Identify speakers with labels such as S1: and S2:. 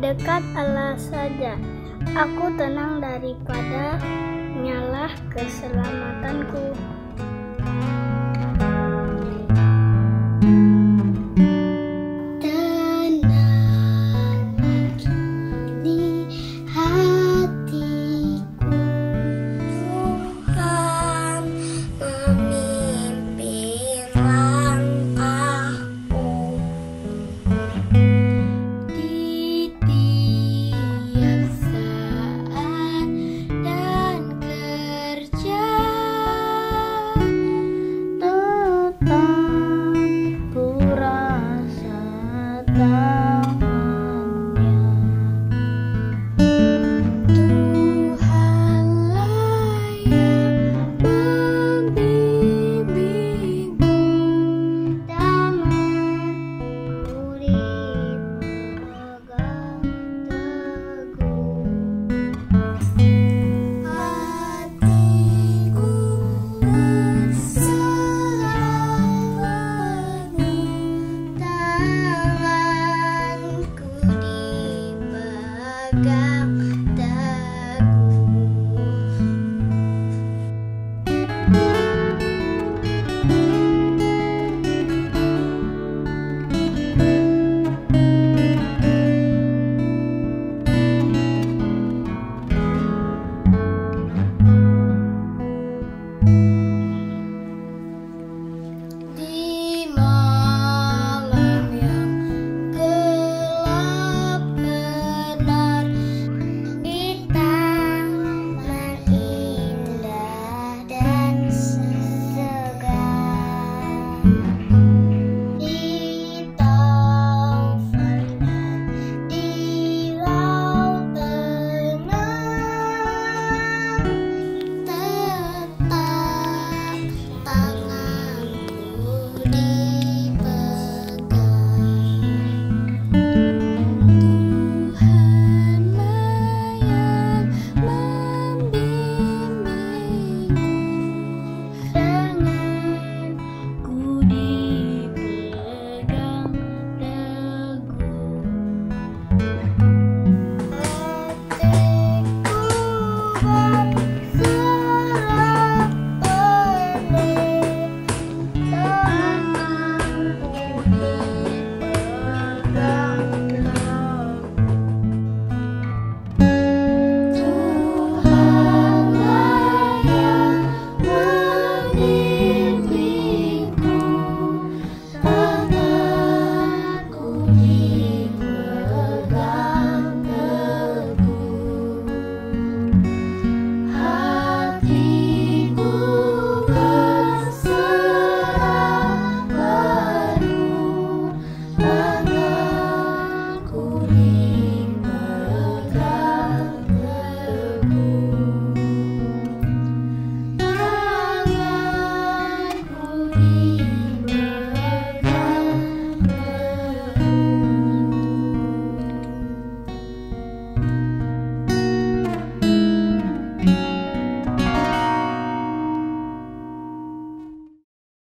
S1: dekat Allah saja. Aku tenang daripada nyalah keselamatanku.
S2: Bye.